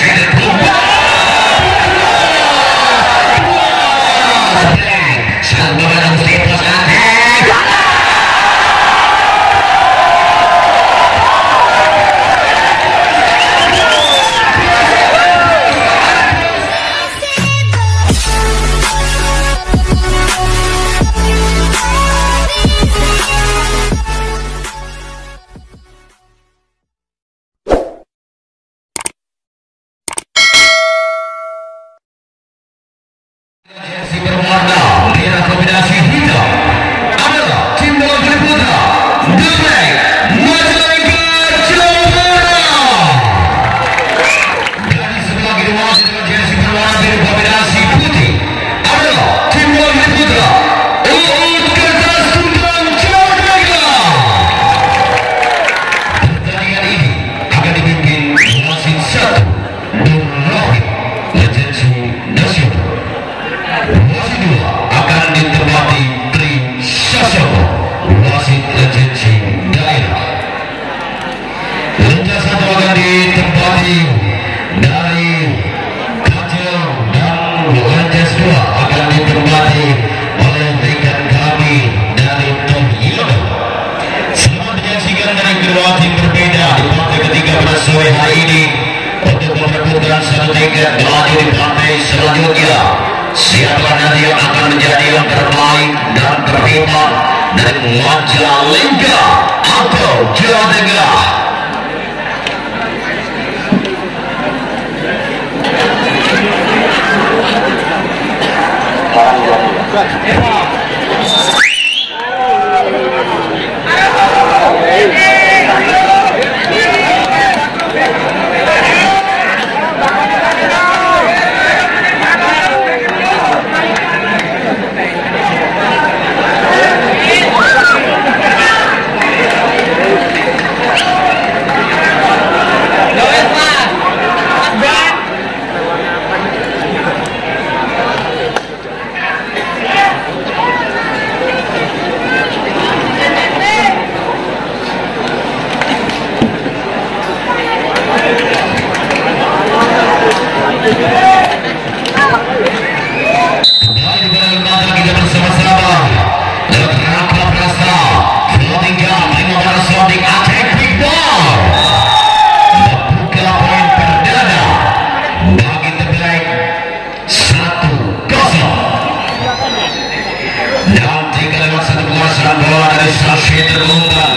Yes. Ashwendra Mumbai.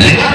লেখা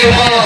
Thank you.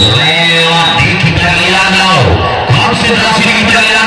मैं वादी की तरह लाओ कौन से दासी की तरह